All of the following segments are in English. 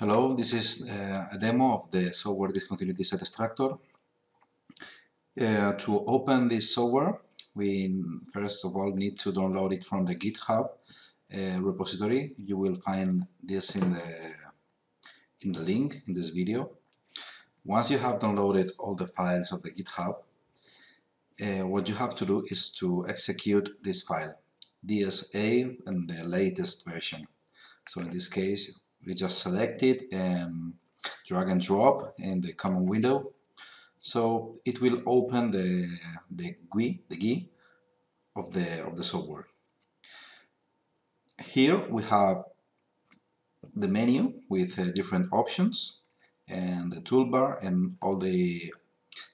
Hello, this is uh, a demo of the software discontinuity set extractor. Uh, to open this software, we first of all need to download it from the GitHub uh, repository. You will find this in the in the link in this video. Once you have downloaded all the files of the GitHub, uh, what you have to do is to execute this file, DSE and the latest version. So in this case, we just select it and drag and drop in the command window. So it will open the the GUI the GUI of the of the software. Here we have the menu with uh, different options and the toolbar and all the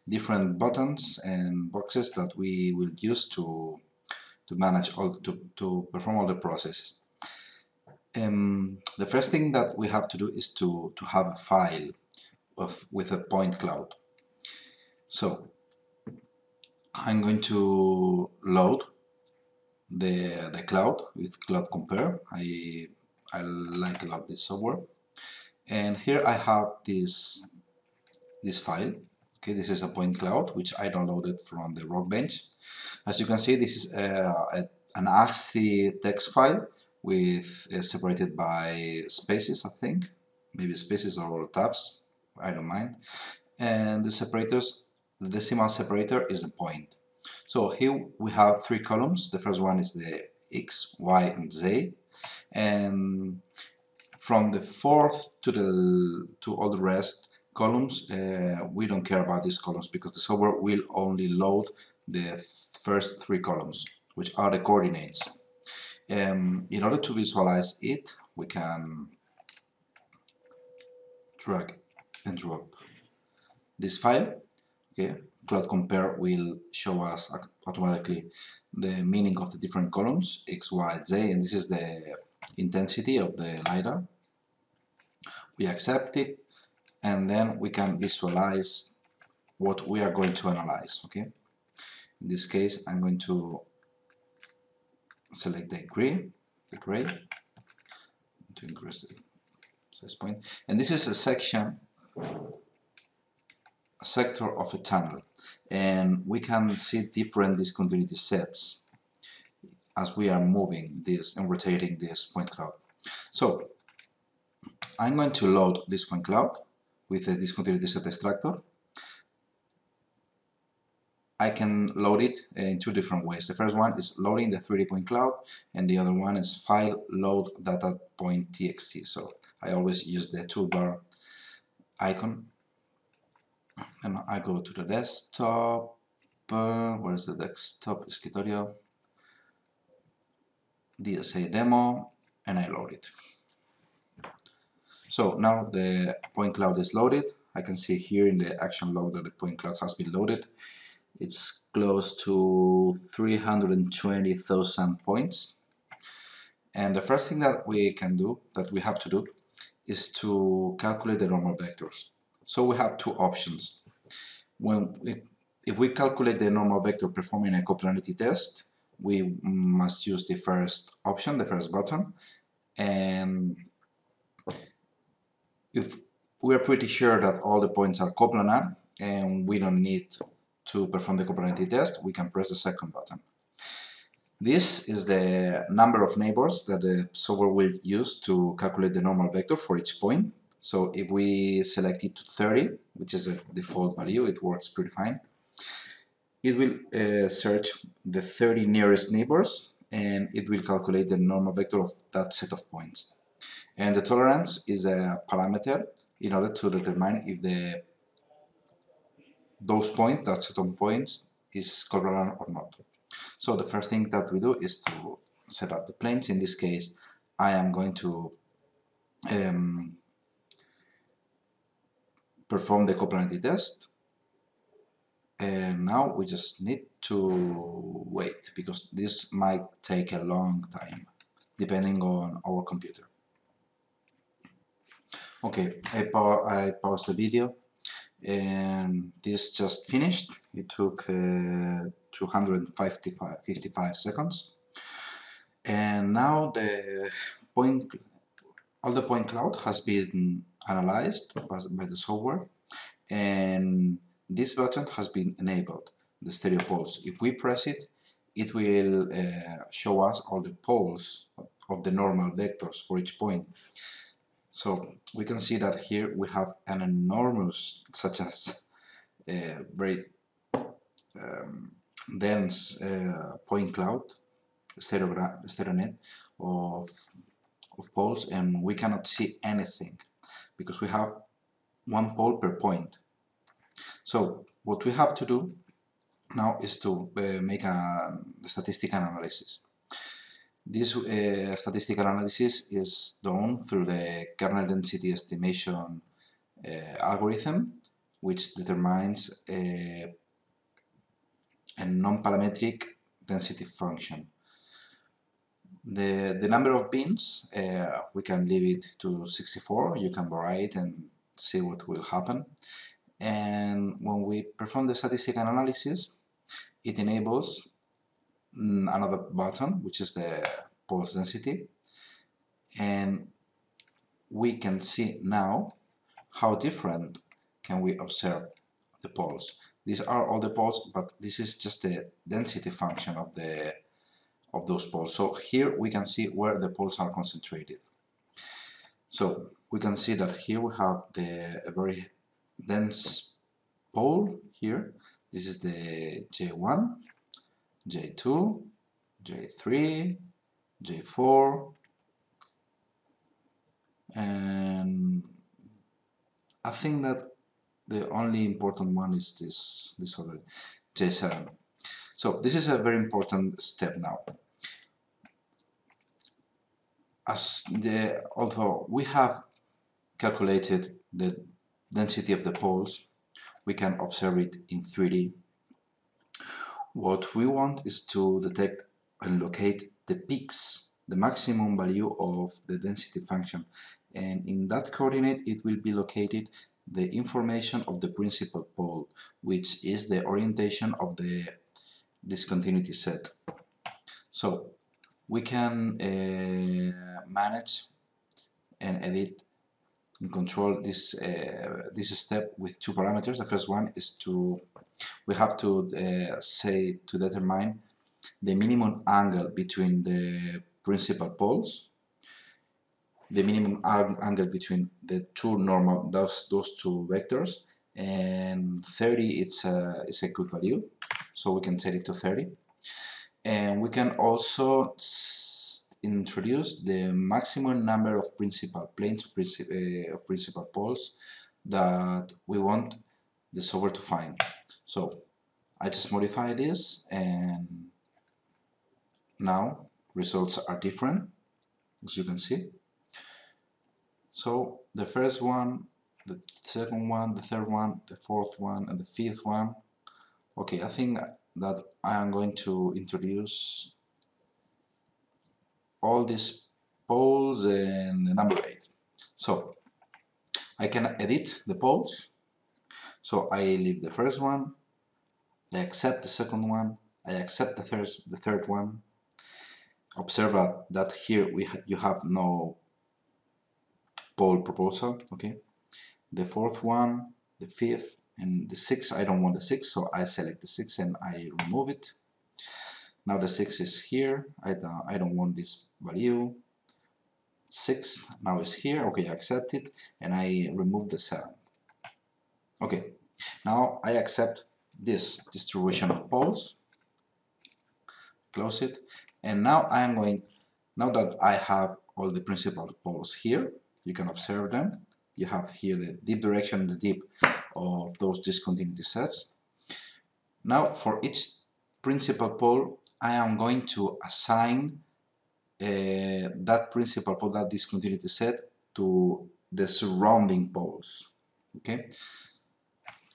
different buttons and boxes that we will use to to manage all to, to perform all the processes um, the first thing that we have to do is to, to have a file of, with a point cloud. So I'm going to load the, the cloud with Cloud Compare. I, I like a lot this software. And here I have this, this file. Okay, this is a point cloud which I downloaded from the Rockbench. As you can see, this is a, a, an ASCII text file with uh, separated by spaces I think. Maybe spaces or tabs I don't mind. And the separators the decimal separator is a point. So here we have three columns. The first one is the X, Y and Z. And from the fourth to the to all the rest columns uh, we don't care about these columns because the software will only load the first three columns which are the coordinates um, in order to visualize it, we can drag and drop this file. Okay, Cloud Compare will show us automatically the meaning of the different columns X, Y, Z, and this is the intensity of the LiDAR. We accept it, and then we can visualize what we are going to analyze. Okay, in this case, I'm going to select the gray, the gray, to increase the size point. And this is a section, a sector of a tunnel. And we can see different discontinuity sets as we are moving this and rotating this point cloud. So I'm going to load this point cloud with the discontinuity set extractor I can load it in two different ways. The first one is loading the 3D point cloud and the other one is file load data point txt. So I always use the toolbar icon and I go to the desktop. Uh, where's the desktop? Escritorio. DSE demo and I load it. So now the point cloud is loaded. I can see here in the action log that the point cloud has been loaded it's close to 320,000 points. And the first thing that we can do that we have to do is to calculate the normal vectors. So we have two options. When we, if we calculate the normal vector performing a coplanarity test we must use the first option the first button. And if we are pretty sure that all the points are coplanar and we don't need to perform the coplanarity test, we can press the second button. This is the number of neighbors that the software will use to calculate the normal vector for each point. So if we select it to 30, which is a default value, it works pretty fine. It will uh, search the 30 nearest neighbors and it will calculate the normal vector of that set of points. And the tolerance is a parameter in order to determine if the those points, that certain points, is coplanar or not. So the first thing that we do is to set up the planes. In this case, I am going to um, perform the coplanarity test. And now we just need to wait because this might take a long time depending on our computer. Okay, I, pa I paused the video and this just finished it took uh, 255 seconds and now the point all the point cloud has been analyzed by the software and this button has been enabled, the stereo poles. If we press it, it will uh, show us all the poles of the normal vectors for each point. So we can see that here we have an enormous, such as a uh, very um, dense uh, point cloud, stereo, stereo net of, of poles, and we cannot see anything because we have one pole per point. So what we have to do now is to uh, make a statistical analysis. This uh, statistical analysis is done through the kernel density estimation uh, algorithm, which determines a, a non-parametric density function. The, the number of bins, uh, we can leave it to 64, you can vary it and see what will happen. And when we perform the statistical analysis, it enables another button, which is the poles density. And we can see now how different can we observe the poles. These are all the poles, but this is just the density function of the of those poles. So here we can see where the poles are concentrated. So we can see that here we have the a very dense pole here. This is the J1, J2, J3, J4, and I think that the only important one is this this other J7. So this is a very important step now. As the although we have calculated the density of the poles, we can observe it in 3D. What we want is to detect and locate the peaks, the maximum value of the density function. And in that coordinate, it will be located the information of the principal pole, which is the orientation of the discontinuity set. So we can uh, manage and edit control this uh, this step with two parameters. The first one is to we have to uh, say to determine the minimum angle between the principal poles, the minimum angle between the two normal those those two vectors, and 30 it's a it's a good value, so we can set it to 30, and we can also introduce the maximum number of principal planes of, princip uh, of principal poles that we want the software to find. So I just modify this and now results are different as you can see. So the first one, the second one, the third one, the fourth one and the fifth one. Okay, I think that I am going to introduce all these poles and number 8. So I can edit the poles. So I leave the first one, I accept the second one, I accept the third, the third one. Observe that here we ha you have no pole proposal, okay? The fourth one, the fifth, and the sixth, I don't want the sixth, so I select the sixth and I remove it. Now the 6 is here, I don't, I don't want this value. 6 now is here, okay, I accept it, and I remove the 7. Okay, now I accept this distribution of poles, close it, and now I am going, now that I have all the principal poles here, you can observe them, you have here the dip direction, the dip of those discontinuity sets. Now for each principal pole I am going to assign uh, that principal pole, that discontinuity set to the surrounding poles. Okay,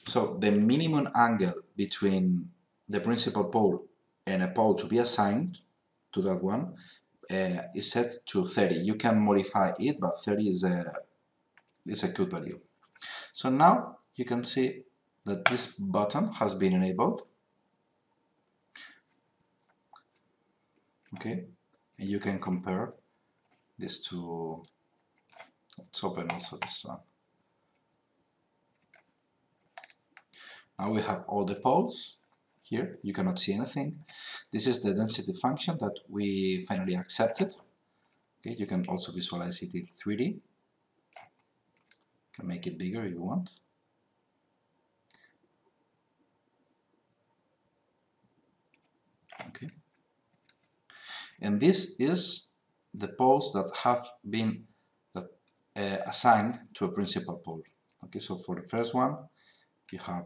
so the minimum angle between the principal pole and a pole to be assigned to that one uh, is set to 30. You can modify it, but 30 is a is a good value. So now you can see that this button has been enabled okay and you can compare these two let's open also this one. Now we have all the poles here. You cannot see anything. This is the density function that we finally accepted. Okay, you can also visualize it in 3D. You can make it bigger if you want. Okay. And this is the poles that have been that, uh, assigned to a principal pole. Okay, so for the first one, you have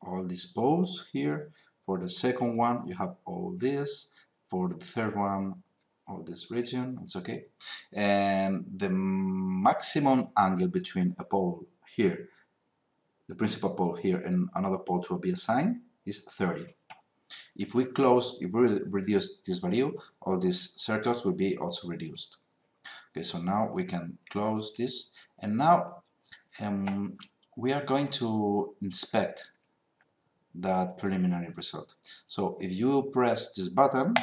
all these poles here. For the second one, you have all this. For the third one, all this region, it's okay. And the maximum angle between a pole here, the principal pole here, and another pole to be assigned is 30. If we close, if we reduce this value, all these circles will be also reduced. Okay, so now we can close this, and now um, we are going to inspect that preliminary result. So if you press this button,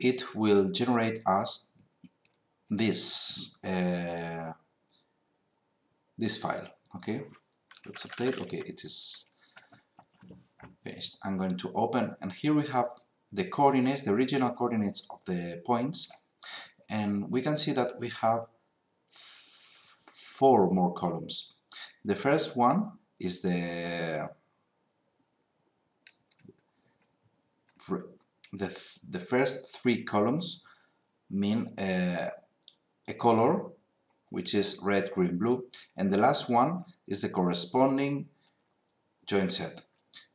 it will generate us this uh, this file. Okay, let's update. Okay, it is I'm going to open, and here we have the coordinates, the original coordinates of the points, and we can see that we have four more columns. The first one is the the, the first three columns mean uh, a color which is red, green, blue and the last one is the corresponding joint set.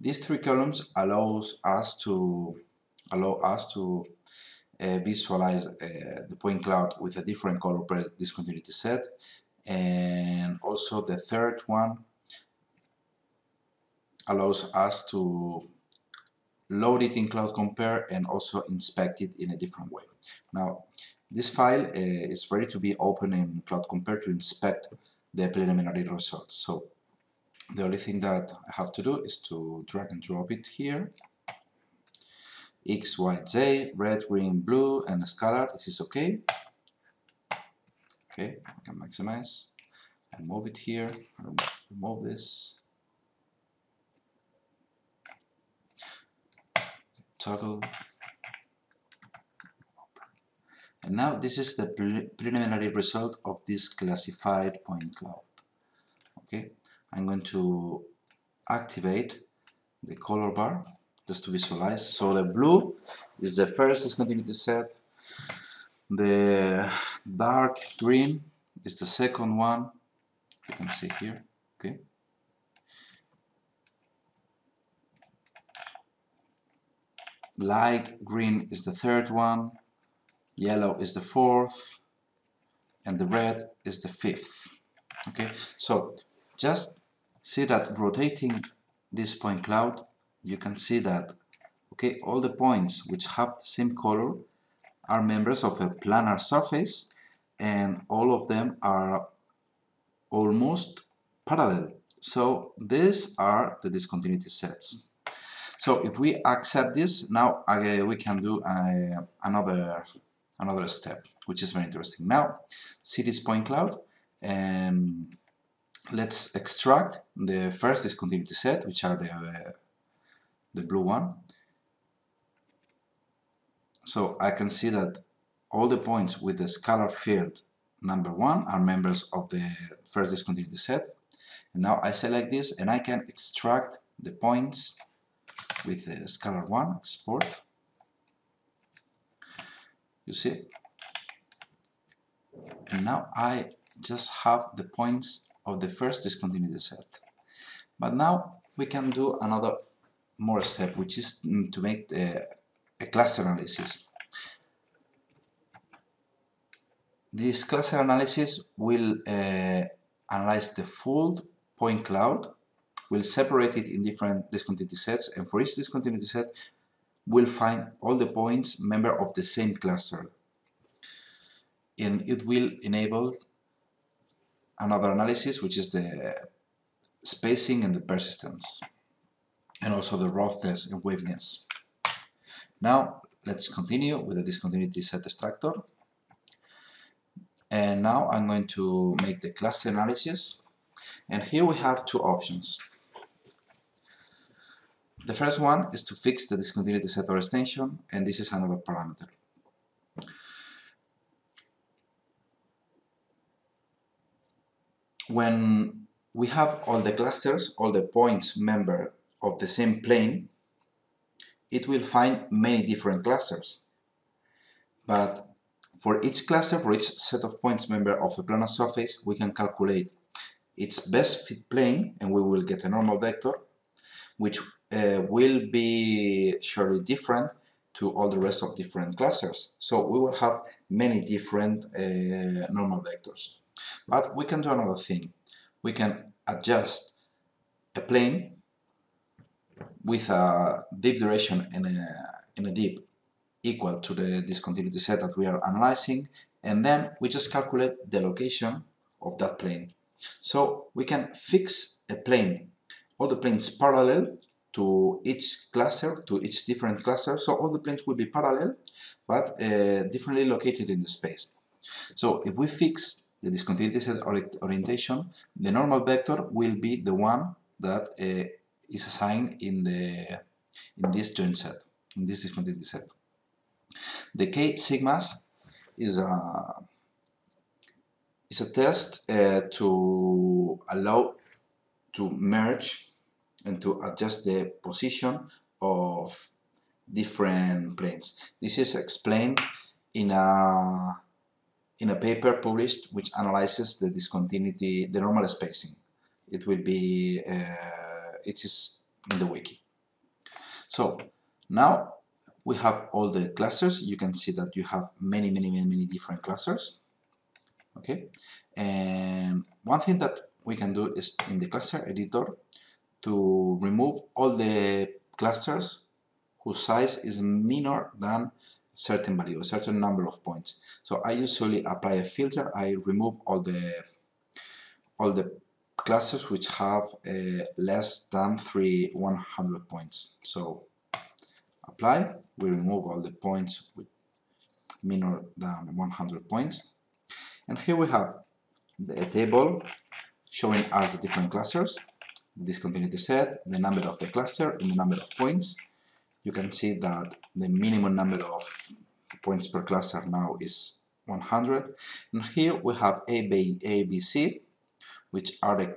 These three columns allows us to allow us to uh, visualize uh, the point cloud with a different color per discontinuity set and also the third one allows us to load it in Cloud Compare and also inspect it in a different way. Now, this file uh, is ready to be opened in Cloud Compare to inspect the preliminary results. So the only thing that I have to do is to drag and drop it here. X, Y, Z, red, green, blue, and scalar. This is okay. Okay, I can maximize and move it here. Remove this. toggle and now this is the pre preliminary result of this classified point cloud okay I'm going to activate the color bar just to visualize. So the blue is the first discontinuity set. The dark green is the second one. You can see here okay. Light green is the third one, yellow is the fourth, and the red is the fifth. Okay, so just see that rotating this point cloud, you can see that okay, all the points which have the same color are members of a planar surface and all of them are almost parallel. So these are the discontinuity sets. So if we accept this, now again we can do uh, another another step, which is very interesting. Now, see this point cloud, and let's extract the first discontinuity set, which are the uh, the blue one. So I can see that all the points with the scalar field number one are members of the first discontinuity set. And now I select this and I can extract the points with the scalar 1 export you see and now I just have the points of the first discontinuity set. But now we can do another more step which is to make the, a cluster analysis. This cluster analysis will uh, analyze the full point cloud We'll separate it in different discontinuity sets and for each discontinuity set we'll find all the points member of the same cluster. And it will enable another analysis which is the spacing and the persistence and also the roughness and waviness. Now let's continue with the discontinuity set extractor. And now I'm going to make the cluster analysis and here we have two options the first one is to fix the discontinuity set or extension and this is another parameter when we have all the clusters, all the points member of the same plane, it will find many different clusters. But for each cluster, for each set of points member of a planar surface, we can calculate its best fit plane and we will get a normal vector which uh, will be surely different to all the rest of different clusters. So we will have many different uh, normal vectors. But we can do another thing. We can adjust a plane with a dip direction and a, and a dip equal to the discontinuity set that we are analyzing and then we just calculate the location of that plane. So we can fix a plane, all the planes parallel to each cluster, to each different cluster, so all the planes will be parallel but uh, differently located in the space. So if we fix the discontinuity set orientation, the normal vector will be the one that uh, is assigned in the in this joint set, in this discontinuity set. The k sigmas is a is a test uh, to allow to merge and to adjust the position of different planes. This is explained in a in a paper published which analyzes the discontinuity, the normal spacing. It will be, uh, it is in the wiki. So now we have all the clusters. You can see that you have many, many, many, many different clusters. Okay, and one thing that we can do is in the cluster editor to remove all the clusters whose size is minor than certain value, a certain number of points. So I usually apply a filter, I remove all the all the classes which have uh, less than 3 100 points. So apply, we remove all the points with minor than 100 points. And here we have the table showing us the different clusters, discontinuity set, the number of the cluster, and the number of points you can see that the minimum number of points per cluster now is 100 and here we have A, B, A, B, C which are the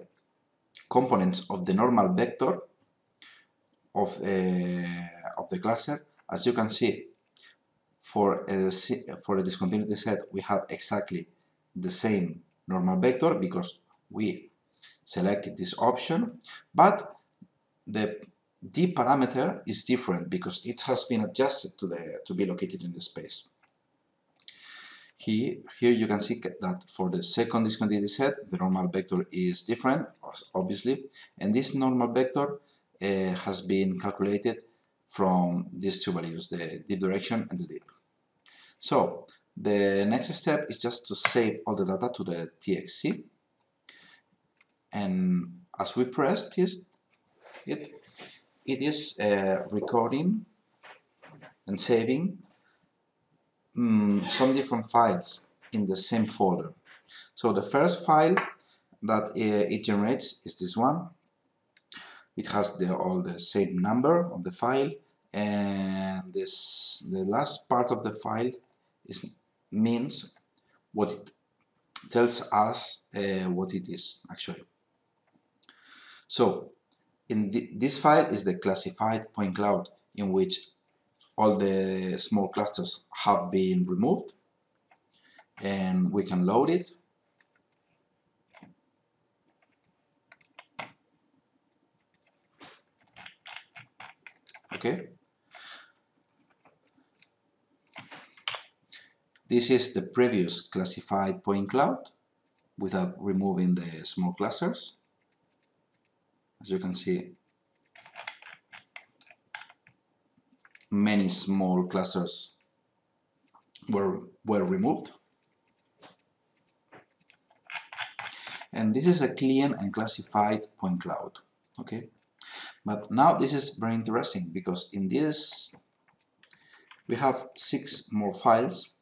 components of the normal vector of, uh, of the cluster. As you can see for a, for a discontinuity set we have exactly the same normal vector because we selected this option. But the d parameter is different because it has been adjusted to, the, to be located in the space. Here, here you can see that for the second discontinuity set, the normal vector is different, obviously, and this normal vector uh, has been calculated from these two values, the dip direction and the dip. So, the next step is just to save all the data to the TXC, and as we press this, it it is uh, recording and saving um, some different files in the same folder. So the first file that uh, it generates is this one. It has the, all the same number of the file and this the last part of the file is means what it tells us uh, what it is actually. So in the, this file is the classified point cloud in which all the small clusters have been removed and we can load it. Okay. This is the previous classified point cloud without removing the small clusters as you can see many small clusters were, were removed. And this is a clean and classified point cloud okay? But now this is very interesting because in this we have six more files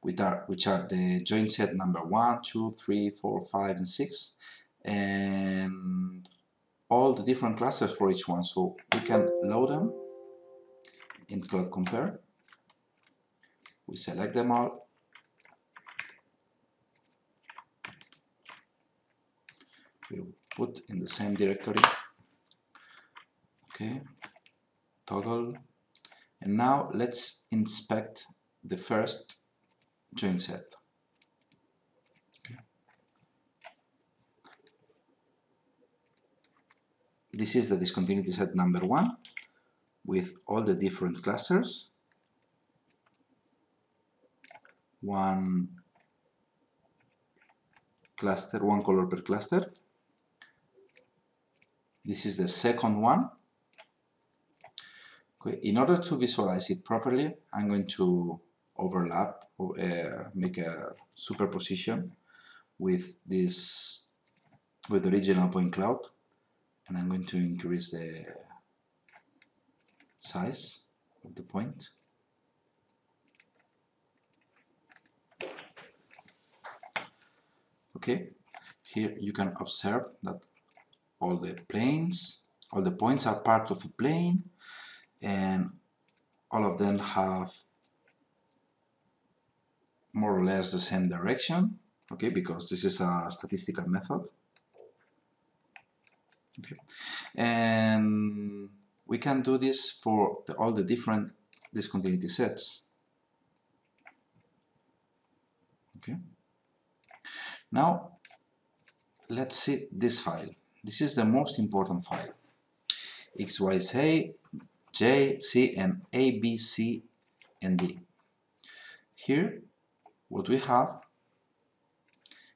which are, which are the joint set number 1, 2, 3, 4, 5, and 6, and all the different classes for each one. So we can load them in Cloud Compare. We select them all. We put in the same directory. Okay, toggle. And now let's inspect the first joint set. This is the discontinuity set number one with all the different clusters. One cluster, one color per cluster. This is the second one. Okay. In order to visualize it properly, I'm going to overlap, uh, make a superposition with this, with the original point cloud, and I'm going to increase the size of the point. Okay, here you can observe that all the planes, all the points are part of a plane, and all of them have more or less the same direction okay because this is a statistical method and we can do this for the, all the different discontinuity sets. Okay. Now let's see this file. This is the most important file. Xyz j c and a b c and d. Here what we have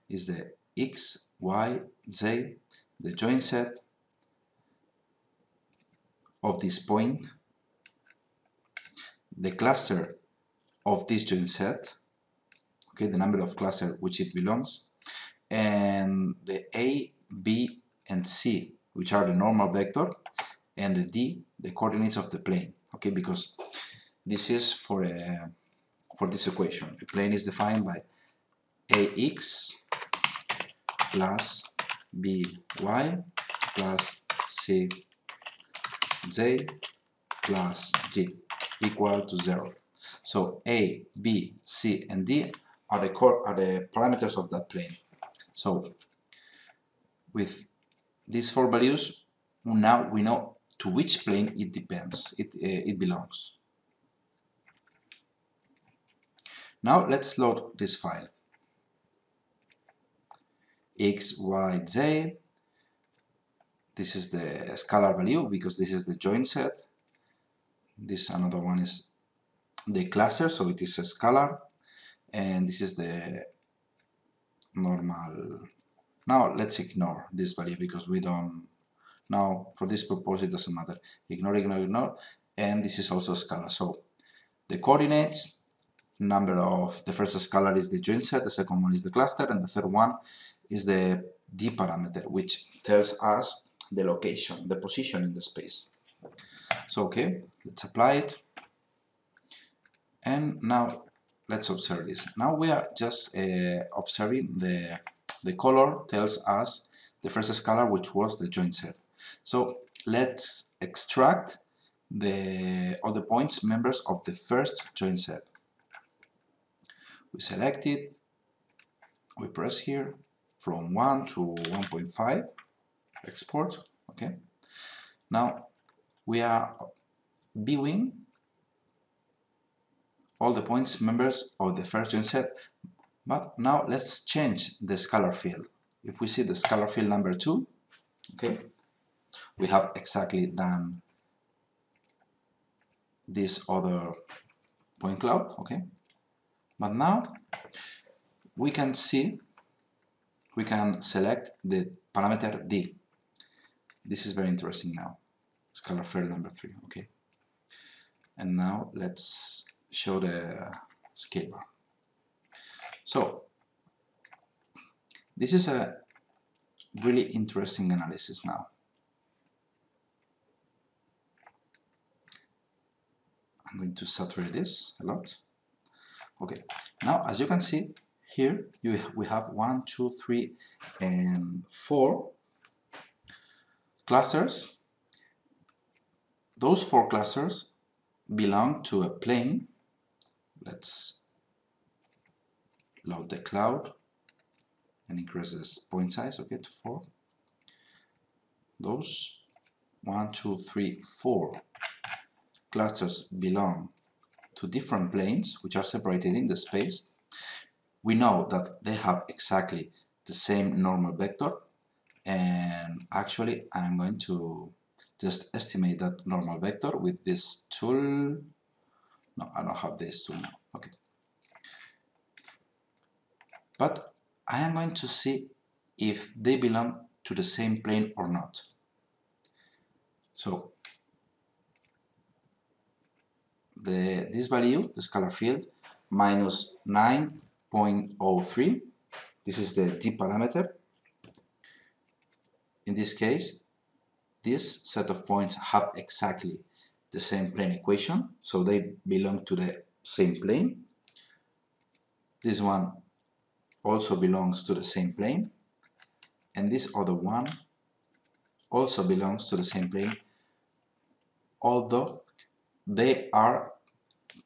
is the x, y, z, the joint set of this point, the cluster of this joint set, okay, the number of cluster which it belongs, and the a, b, and c, which are the normal vector, and the d, the coordinates of the plane, okay, because this is for a for this equation. A plane is defined by ax plus by plus cz plus d equal to 0. So a, b, c, and d are the, core, are the parameters of that plane. So with these four values, now we know to which plane it depends, it, uh, it belongs. Now let's load this file. x, y, z. This is the scalar value because this is the joint set. This another one is the cluster, so it is a scalar. And this is the normal. Now let's ignore this value because we don't. Now for this purpose it doesn't matter. Ignore, ignore, ignore. And this is also scalar. So the coordinates number of the first scalar is the joint set, the second one is the cluster, and the third one is the d parameter, which tells us the location, the position in the space. So okay, let's apply it. And now let's observe this. Now we are just uh, observing the, the color tells us the first scalar which was the joint set. So let's extract the all the points members of the first joint set we select it, we press here from 1 to 1.5, export, okay. Now we are viewing all the points members of the first joint set, but now let's change the scalar field. If we see the scalar field number 2, okay, we have exactly done this other point cloud, okay, but now we can see, we can select the parameter d. This is very interesting now. Scalar field number three, okay. And now let's show the scale bar. So this is a really interesting analysis now. I'm going to saturate this a lot. Okay, now as you can see here, you, we have one, two, three, and four clusters. Those four clusters belong to a plane. Let's load the cloud and increase this point size, okay, to four. Those one, two, three, four clusters belong to different planes which are separated in the space. We know that they have exactly the same normal vector and actually I'm going to just estimate that normal vector with this tool. No, I don't have this tool now. Okay. But I am going to see if they belong to the same plane or not. So the this value, the scalar field, minus 9.03, this is the d parameter. In this case, this set of points have exactly the same plane equation, so they belong to the same plane. This one also belongs to the same plane, and this other one also belongs to the same plane, although they are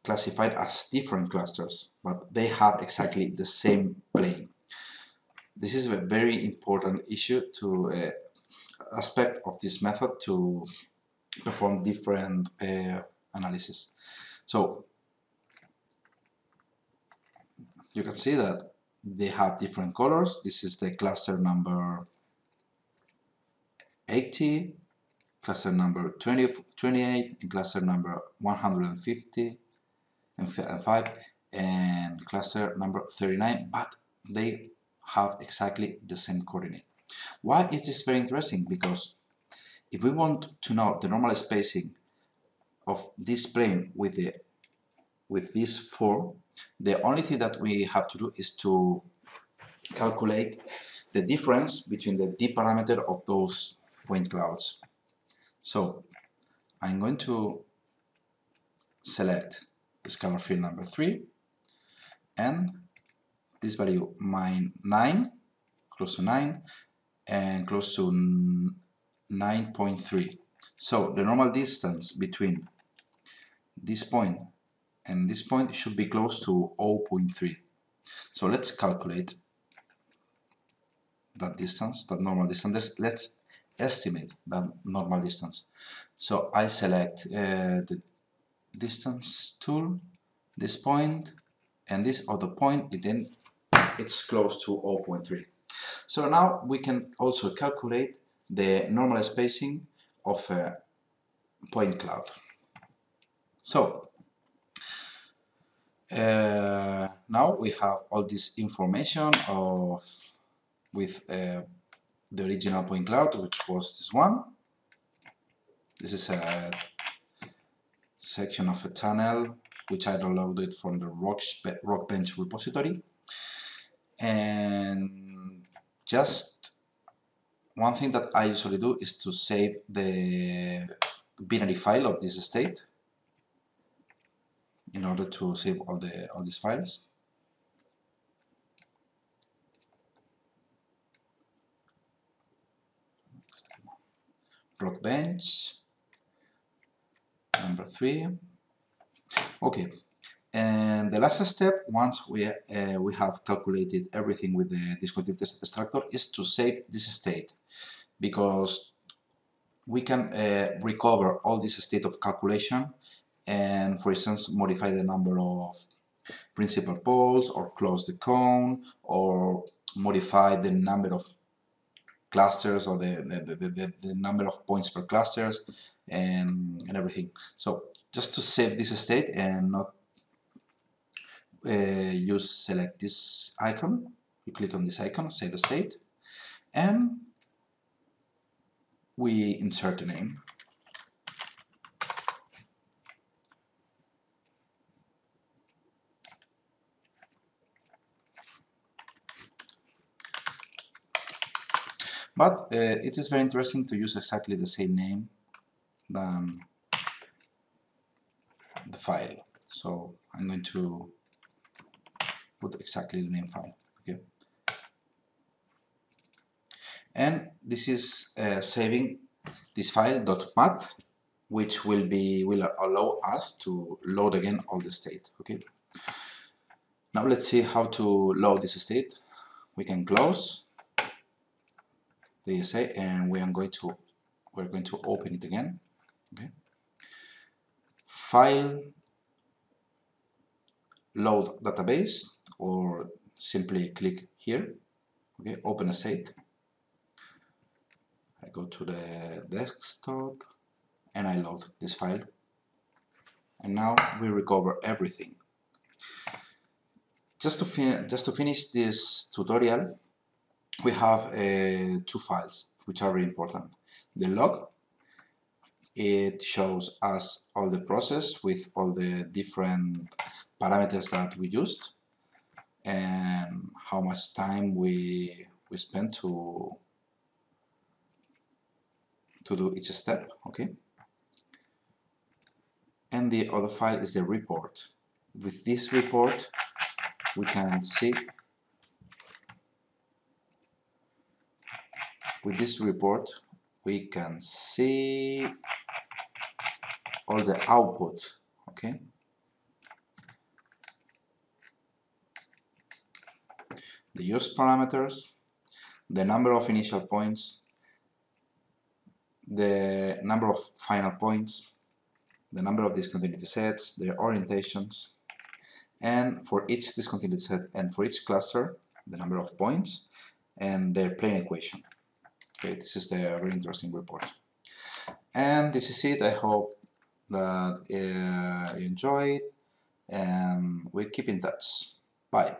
classified as different clusters, but they have exactly the same plane. This is a very important issue to uh, aspect of this method to perform different uh, analysis. So you can see that they have different colors. This is the cluster number 80, cluster number 20, 28, and cluster number 150 and 5, and cluster number 39, but they have exactly the same coordinate. Why is this very interesting? Because if we want to know the normal spacing of this plane with the with these four, the only thing that we have to do is to calculate the difference between the d parameter of those point clouds. So I'm going to select scalar field number 3 and this value mine 9 close to 9 and close to 9.3 so the normal distance between this point and this point should be close to 0.3 so let's calculate that distance that normal distance. Let's estimate that normal distance. So I select uh, the distance tool this point and this other point it then it's close to 0.3 so now we can also calculate the normal spacing of a point cloud. So uh, now we have all this information of with uh, the original point cloud which was this one. This is a section of a tunnel which I downloaded from the Rockbench repository. And just one thing that I usually do is to save the binary file of this state in order to save all the all these files. Rockbench number three. Okay and the last step once we uh, we have calculated everything with the discontinuous extractor is to save this state because we can uh, recover all this state of calculation and for instance modify the number of principal poles or close the cone or modify the number of clusters or the, the, the, the, number of points per clusters and, and everything. So just to save this state and not uh, you select this icon, you click on this icon, save the state, and we insert the name. But uh, it is very interesting to use exactly the same name than the file. So I'm going to put exactly the name file okay? And this is uh, saving this file .mat which will be will allow us to load again all the state okay? Now let's see how to load this state. We can close the DSE and we are going to we're going to open it again okay? File load database or simply click here okay open a state I go to the desktop and I load this file. And now we recover everything. Just to, just to finish this tutorial we have uh, two files which are very important. The log it shows us all the process with all the different parameters that we used and how much time we we spent to to do each step okay? And the other file is the report. With this report we can see with this report we can see all the output okay the use parameters the number of initial points the number of final points the number of discontinuity sets their orientations and for each discontinuity set and for each cluster the number of points and their plane equation. Okay this is the very interesting report. And this is it. I hope that uh, you enjoyed and we keep in touch. Bye